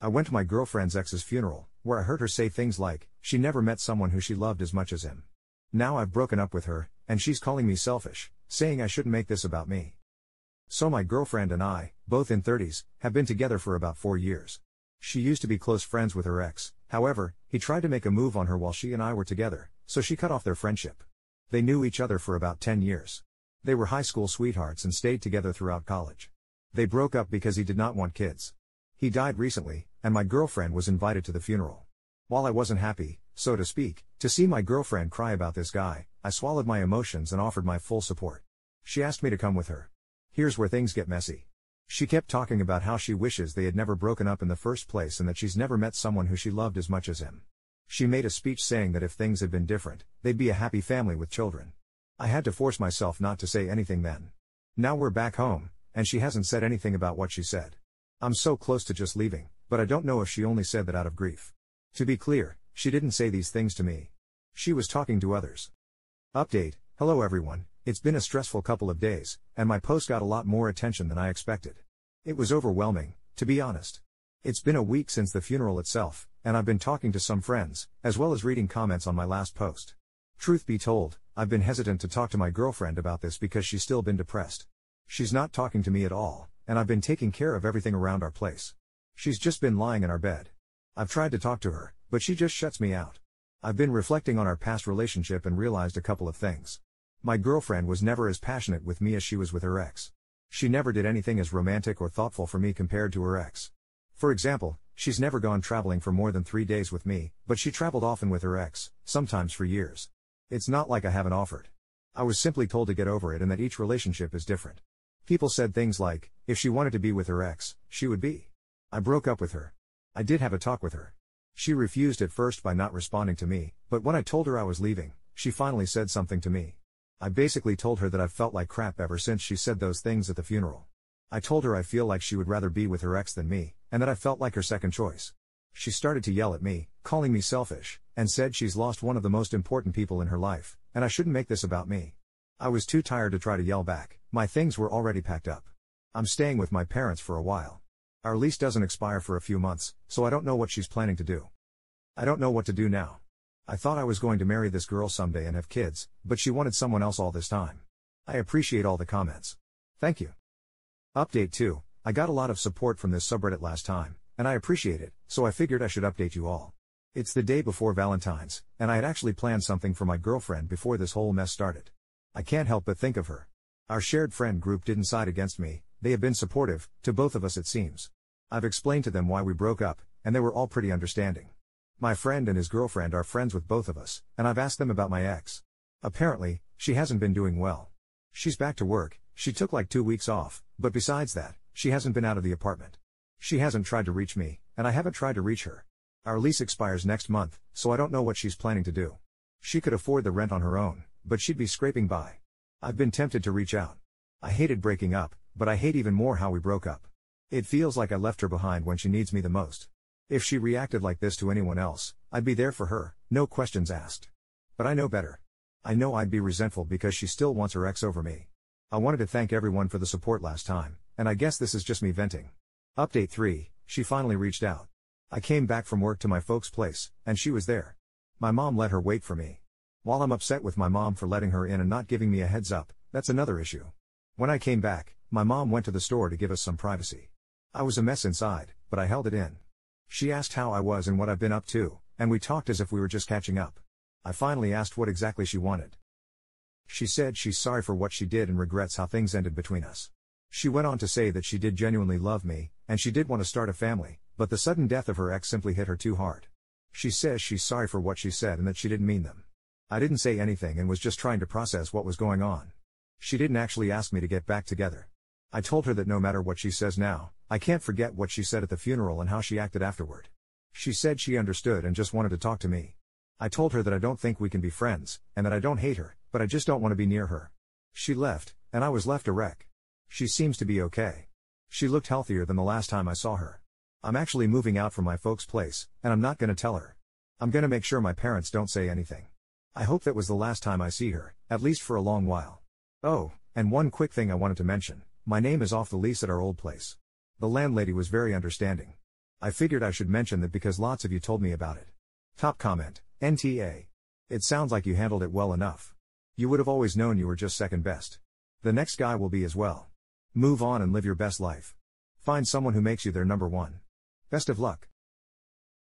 I went to my girlfriend's ex's funeral, where I heard her say things like, she never met someone who she loved as much as him. Now I've broken up with her, and she's calling me selfish, saying I shouldn't make this about me. So my girlfriend and I, both in 30s, have been together for about 4 years. She used to be close friends with her ex, however, he tried to make a move on her while she and I were together, so she cut off their friendship. They knew each other for about 10 years. They were high school sweethearts and stayed together throughout college. They broke up because he did not want kids. He died recently, and my girlfriend was invited to the funeral. While I wasn't happy, so to speak, to see my girlfriend cry about this guy, I swallowed my emotions and offered my full support. She asked me to come with her. Here's where things get messy. She kept talking about how she wishes they had never broken up in the first place and that she's never met someone who she loved as much as him. She made a speech saying that if things had been different, they'd be a happy family with children. I had to force myself not to say anything then. Now we're back home, and she hasn't said anything about what she said. I'm so close to just leaving, but I don't know if she only said that out of grief. To be clear, she didn't say these things to me. She was talking to others. Update Hello everyone, it's been a stressful couple of days, and my post got a lot more attention than I expected. It was overwhelming, to be honest. It's been a week since the funeral itself, and I've been talking to some friends, as well as reading comments on my last post. Truth be told, I've been hesitant to talk to my girlfriend about this because she's still been depressed. She's not talking to me at all, and I've been taking care of everything around our place. She's just been lying in our bed. I've tried to talk to her, but she just shuts me out. I've been reflecting on our past relationship and realized a couple of things. My girlfriend was never as passionate with me as she was with her ex. She never did anything as romantic or thoughtful for me compared to her ex. For example, she's never gone traveling for more than three days with me, but she traveled often with her ex, sometimes for years. It's not like I haven't offered. I was simply told to get over it and that each relationship is different. People said things like, if she wanted to be with her ex, she would be. I broke up with her. I did have a talk with her. She refused at first by not responding to me, but when I told her I was leaving, she finally said something to me. I basically told her that I've felt like crap ever since she said those things at the funeral. I told her I feel like she would rather be with her ex than me, and that I felt like her second choice. She started to yell at me, calling me selfish, and said she's lost one of the most important people in her life, and I shouldn't make this about me. I was too tired to try to yell back, my things were already packed up. I'm staying with my parents for a while. Our lease doesn't expire for a few months, so I don't know what she's planning to do. I don't know what to do now. I thought I was going to marry this girl someday and have kids, but she wanted someone else all this time. I appreciate all the comments. Thank you. Update 2 I got a lot of support from this subreddit last time, and I appreciate it, so I figured I should update you all. It's the day before Valentine's, and I had actually planned something for my girlfriend before this whole mess started. I can't help but think of her. Our shared friend group didn't side against me, they have been supportive, to both of us it seems. I've explained to them why we broke up, and they were all pretty understanding. My friend and his girlfriend are friends with both of us, and I've asked them about my ex. Apparently, she hasn't been doing well. She's back to work, she took like two weeks off, but besides that, she hasn't been out of the apartment. She hasn't tried to reach me, and I haven't tried to reach her. Our lease expires next month, so I don't know what she's planning to do. She could afford the rent on her own, but she'd be scraping by. I've been tempted to reach out. I hated breaking up, but I hate even more how we broke up. It feels like I left her behind when she needs me the most. If she reacted like this to anyone else, I'd be there for her, no questions asked. But I know better. I know I'd be resentful because she still wants her ex over me. I wanted to thank everyone for the support last time, and I guess this is just me venting. Update 3 She finally reached out. I came back from work to my folks' place, and she was there. My mom let her wait for me. While I'm upset with my mom for letting her in and not giving me a heads up, that's another issue. When I came back, my mom went to the store to give us some privacy. I was a mess inside, but I held it in. She asked how I was and what I've been up to, and we talked as if we were just catching up. I finally asked what exactly she wanted. She said she's sorry for what she did and regrets how things ended between us. She went on to say that she did genuinely love me, and she did want to start a family, but the sudden death of her ex simply hit her too hard. She says she's sorry for what she said and that she didn't mean them. I didn't say anything and was just trying to process what was going on. She didn't actually ask me to get back together. I told her that no matter what she says now, I can't forget what she said at the funeral and how she acted afterward. She said she understood and just wanted to talk to me. I told her that I don't think we can be friends, and that I don't hate her, but I just don't want to be near her. She left, and I was left a wreck. She seems to be okay. She looked healthier than the last time I saw her. I'm actually moving out from my folks' place, and I'm not gonna tell her. I'm gonna make sure my parents don't say anything. I hope that was the last time I see her, at least for a long while. Oh, and one quick thing I wanted to mention my name is off the lease at our old place. The landlady was very understanding. I figured I should mention that because lots of you told me about it. Top comment, NTA. It sounds like you handled it well enough. You would have always known you were just second best. The next guy will be as well. Move on and live your best life. Find someone who makes you their number one. Best of luck.